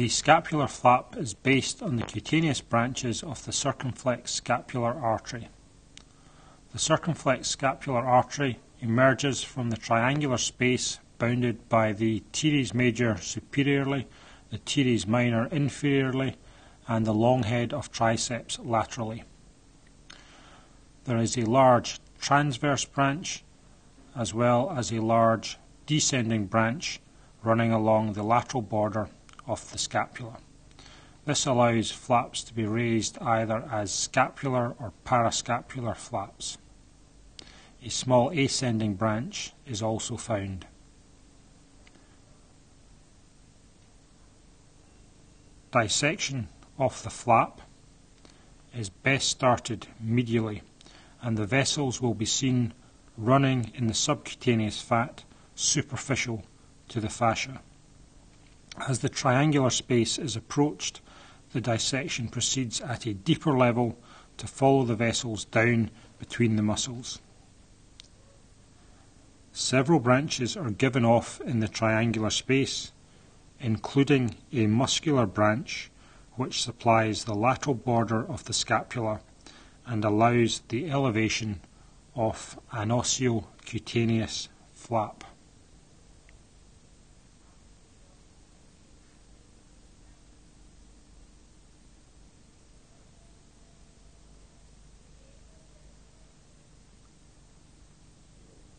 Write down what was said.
The scapular flap is based on the cutaneous branches of the circumflex scapular artery. The circumflex scapular artery emerges from the triangular space bounded by the teres major superiorly, the teres minor inferiorly, and the long head of triceps laterally. There is a large transverse branch as well as a large descending branch running along the lateral border of the scapula. This allows flaps to be raised either as scapular or parascapular flaps. A small ascending branch is also found. Dissection of the flap is best started medially and the vessels will be seen running in the subcutaneous fat superficial to the fascia. As the triangular space is approached, the dissection proceeds at a deeper level to follow the vessels down between the muscles. Several branches are given off in the triangular space, including a muscular branch which supplies the lateral border of the scapula and allows the elevation of an osseo-cutaneous flap.